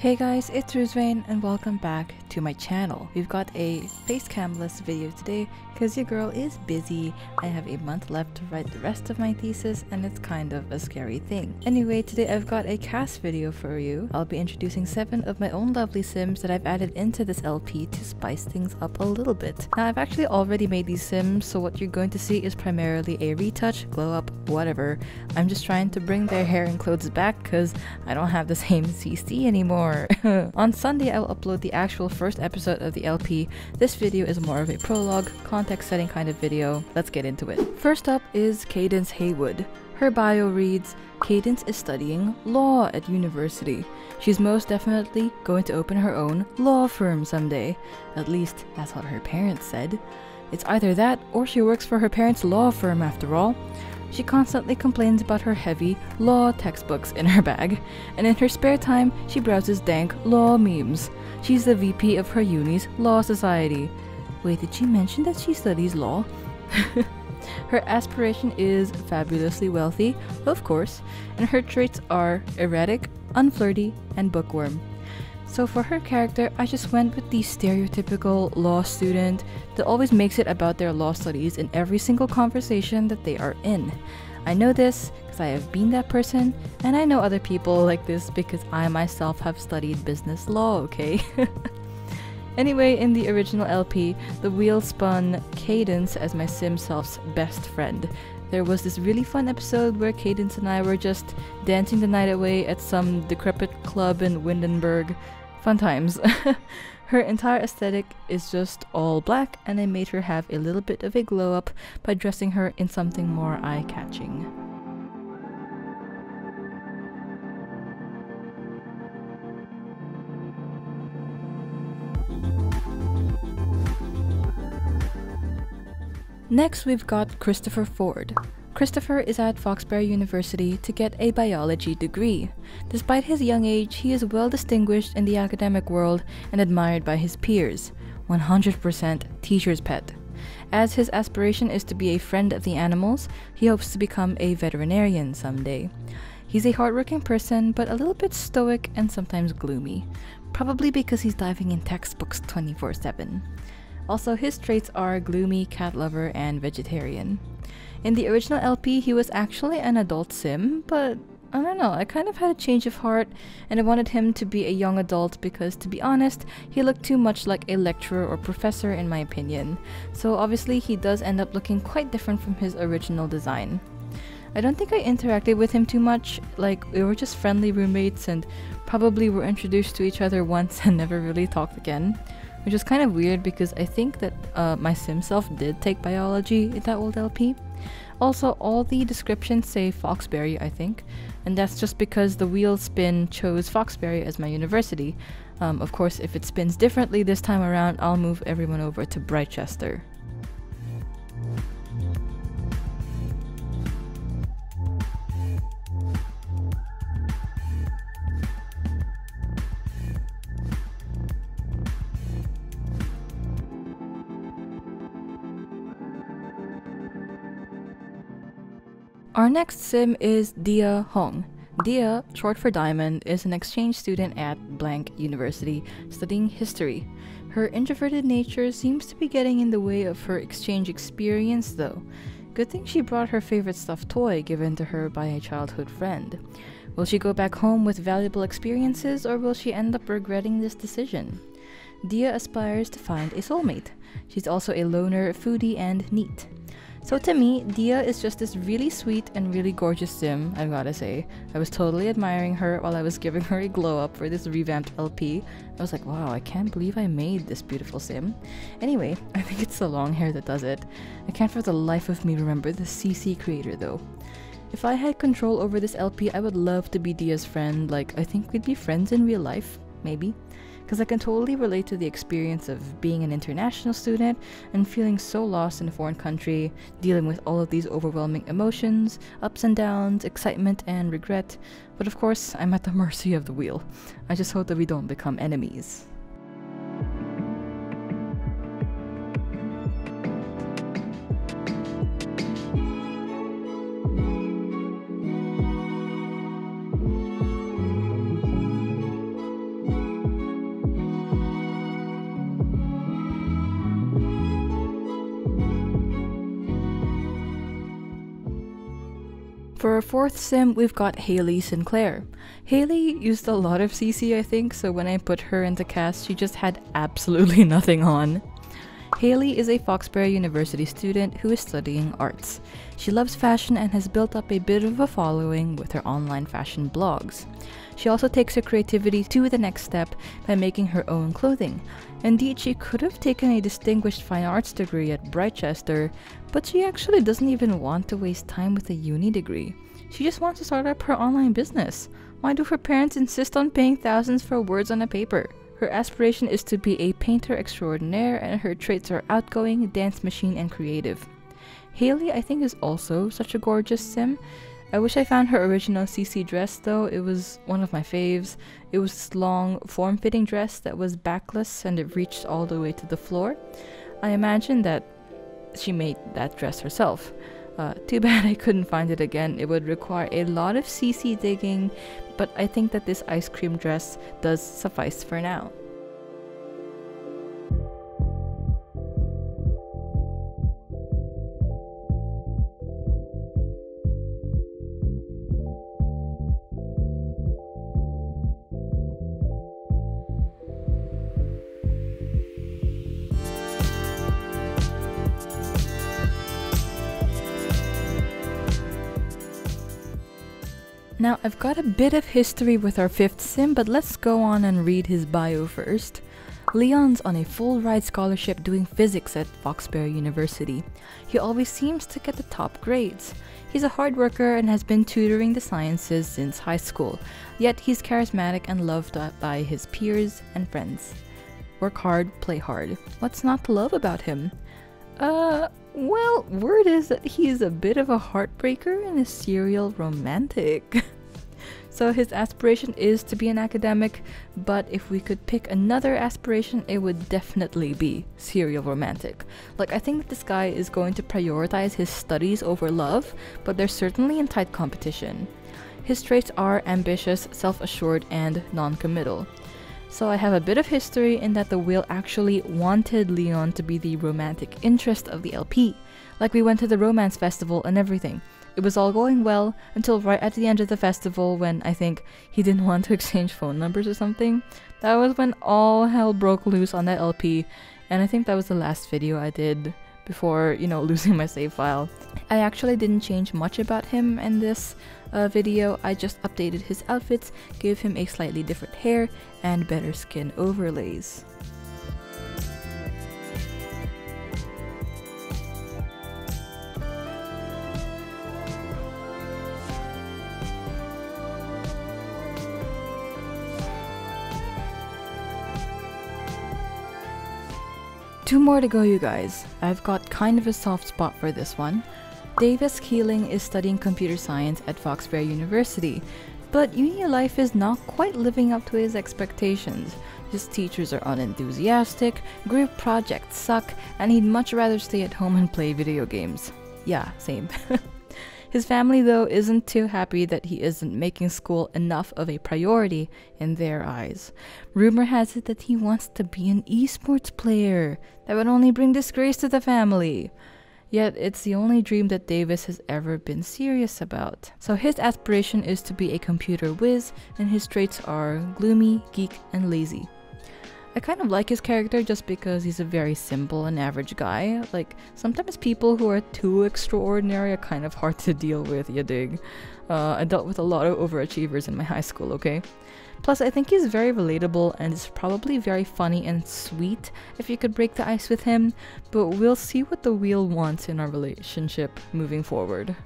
Hey guys, it's RuzeReine and welcome back to my channel. We've got a face camless video today because your girl is busy. I have a month left to write the rest of my thesis and it's kind of a scary thing. Anyway, today I've got a CAS video for you. I'll be introducing 7 of my own lovely sims that I've added into this LP to spice things up a little bit. Now I've actually already made these sims so what you're going to see is primarily a retouch, glow up, whatever. I'm just trying to bring their hair and clothes back because I don't have the same CC anymore. On Sunday I will upload the actual first episode of the LP. This video is more of a prologue, context setting kind of video. Let's get into it. First up is Cadence Haywood. Her bio reads, Cadence is studying law at university. She's most definitely going to open her own law firm someday. At least, that's what her parents said. It's either that or she works for her parents' law firm after all. She constantly complains about her heavy law textbooks in her bag, and in her spare time, she browses dank law memes. She's the VP of her uni's law society. Wait, did she mention that she studies law? her aspiration is fabulously wealthy, of course, and her traits are erratic, unflirty, and bookworm. So for her character, I just went with the stereotypical law student that always makes it about their law studies in every single conversation that they are in. I know this because I have been that person, and I know other people like this because I myself have studied business law, okay? anyway, in the original LP, the wheel spun Cadence as my sim self's best friend. There was this really fun episode where Cadence and I were just dancing the night away at some decrepit club in Windenburg. Fun times. her entire aesthetic is just all black, and I made her have a little bit of a glow up by dressing her in something more eye catching. Next, we've got Kristopher Ford. Kristopher is at Foxbury University to get a biology degree. Despite his young age, he is well distinguished in the academic world and admired by his peers. 100% teacher's pet. As his aspiration is to be a friend of the animals, he hopes to become a veterinarian someday. He's a hardworking person, but a little bit stoic and sometimes gloomy. Probably because he's diving in textbooks 24 7. Also, his traits are gloomy, cat lover, and vegetarian. In the original LP, he was actually an adult sim, but I don't know, I kind of had a change of heart and I wanted him to be a young adult because, to be honest, he looked too much like a lecturer or professor in my opinion. So obviously, he does end up looking quite different from his original design. I don't think I interacted with him too much, like, we were just friendly roommates and probably were introduced to each other once and never really talked again. Which is kind of weird because I think that uh, my sim self did take biology in that old LP. Also, all the descriptions say Foxbury, I think, and that's just because the wheel spin chose Foxbury as my university. Um, of course, if it spins differently this time around, I'll move everyone over to Britechester. Our next sim is Dia Hong. Dia, short for Diamond, is an exchange student at Blank University studying history. Her introverted nature seems to be getting in the way of her exchange experience, though. Good thing she brought her favorite stuffed toy given to her by a childhood friend. Will she go back home with valuable experiences, or will she end up regretting this decision? Dia aspires to find a soulmate. She's also a loner, foodie, and neat. So to me, Dia is just this really sweet and really gorgeous sim, I've gotta say. I was totally admiring her while I was giving her a glow up for this revamped LP. I was like, wow, I can't believe I made this beautiful sim. Anyway, I think it's the long hair that does it. I can't for the life of me remember the CC creator though. If I had control over this LP, I would love to be Dia's friend. Like, I think we'd be friends in real life, maybe because I can totally relate to the experience of being an international student and feeling so lost in a foreign country, dealing with all of these overwhelming emotions, ups and downs, excitement, and regret. But of course, I'm at the mercy of the wheel. I just hope that we don't become enemies. For our fourth sim, we've got Hailee Sinclair. Hailee used a lot of CC, I think, so when I put her into CAS, she just had absolutely nothing on. Hailee is a Foxbury University student who is studying arts. She loves fashion and has built up a bit of a following with her online fashion blogs. She also takes her creativity to the next step by making her own clothing. Indeed, she could have taken a distinguished fine arts degree at Britechester, but she actually doesn't even want to waste time with a uni degree. She just wants to start up her online business. Why do her parents insist on paying thousands for words on a paper? Her aspiration is to be a painter extraordinaire, and her traits are outgoing, dance machine, and creative. Hailee, I think, is also such a gorgeous sim. I wish I found her original CC dress though, it was one of my faves. It was this long, form fitting dress that was backless and it reached all the way to the floor. I imagine that she made that dress herself. Uh, too bad I couldn't find it again. It would require a lot of CC digging, but I think that this ice cream dress does suffice for now. Now, I've got a bit of history with our fifth sim, but let's go on and read his bio first. Leon's on a full ride scholarship doing physics at Foxbury University. He always seems to get the top grades. He's a hard worker and has been tutoring the sciences since high school, yet he's charismatic and loved by his peers and friends. Work hard, play hard. What's not to love about him? Uh, well, word is that he's a bit of a heartbreaker and a serial romantic. so his aspiration is to be an academic, but if we could pick another aspiration, it would definitely be serial romantic. Like, I think that this guy is going to prioritize his studies over love, but they're certainly in tight competition. His traits are ambitious, self assured, and non committal. So I have a bit of history in that the wheel actually wanted Leon to be the romantic interest of the LP. Like we went to the romance festival and everything. It was all going well until right at the end of the festival when I think he didn't want to exchange phone numbers or something. That was when all hell broke loose on that LP, and I think that was the last video I did before, you know, losing my save file. I actually didn't change much about him in this uh, video, I just updated his outfits, gave him a slightly different hair, and better skin overlays. Two more to go, you guys. I've got kind of a soft spot for this one. Davis Keeling is studying computer science at Foxbury University, but uni life is not quite living up to his expectations. His teachers are unenthusiastic, group projects suck, and he'd much rather stay at home and play video games. Yeah, same. His family, though, isn't too happy that he isn't making school enough of a priority in their eyes. Rumor has it that he wants to be an esports player. That would only bring disgrace to the family. Yet it's the only dream that Davis has ever been serious about. So his aspiration is to be a computer whiz, and his traits are gloomy, geek, and lazy. I kind of like his character just because he's a very simple and average guy. Like, sometimes people who are too extraordinary are kind of hard to deal with, you dig? Uh, I dealt with a lot of overachievers in my high school, okay? Plus, I think he's very relatable and is probably very funny and sweet if you could break the ice with him, but we'll see what the wheel wants in our relationship moving forward.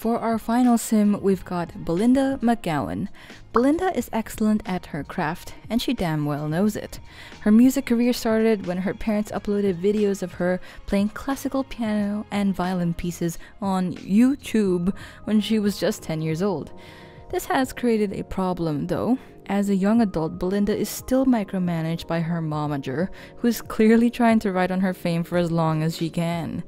For our final sim, we've got Belinda McGowan. Belinda is excellent at her craft, and she damn well knows it. Her music career started when her parents uploaded videos of her playing classical piano and violin pieces on YouTube when she was just 10 years old. This has created a problem though. As a young adult, Belinda is still micromanaged by her momager, who is clearly trying to ride on her fame for as long as she can.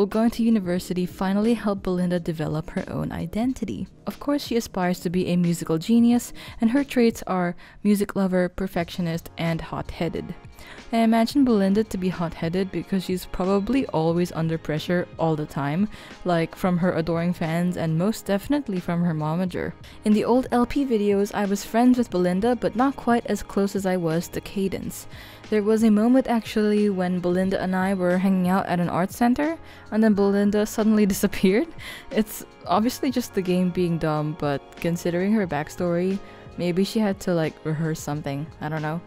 Will going to university finally help Belinda develop her own identity? Of course, she aspires to be a musical genius, and her traits are music lover, perfectionist, and hot headed. I imagine Belinda to be hot headed because she's probably always under pressure all the time, like from her adoring fans and most definitely from her momager. In the old LP videos, I was friends with Belinda, but not quite as close as I was to Cadence. There was a moment actually when Belinda and I were hanging out at an art center, and then Belinda suddenly disappeared. It's obviously just the game being dumb, but considering her backstory, maybe she had to like rehearse something. I don't know.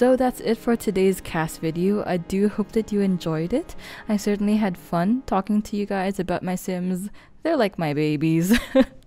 So that's it for today's CAS video. I do hope that you enjoyed it. I certainly had fun talking to you guys about my Sims. They're like my babies.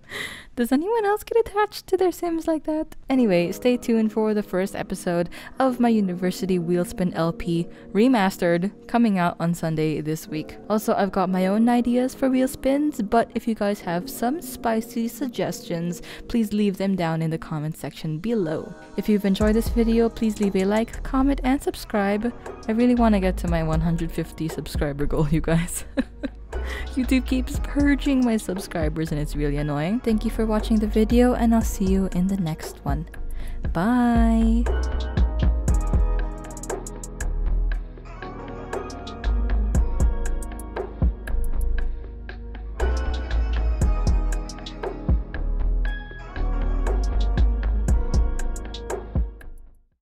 Does anyone else get attached to their Sims like that? Anyway, stay tuned for the first episode of my University Wheelspin LP remastered coming out on Sunday this week. Also, I've got my own ideas for Wheelspins, but if you guys have some spicy suggestions, please leave them down in the comment section below. If you've enjoyed this video, please leave a like, comment, and subscribe. I really want to get to my 150 subscriber goal, you guys. YouTube keeps purging my subscribers and it's really annoying. Thank you for watching the video and I'll see you in the next one. Bye!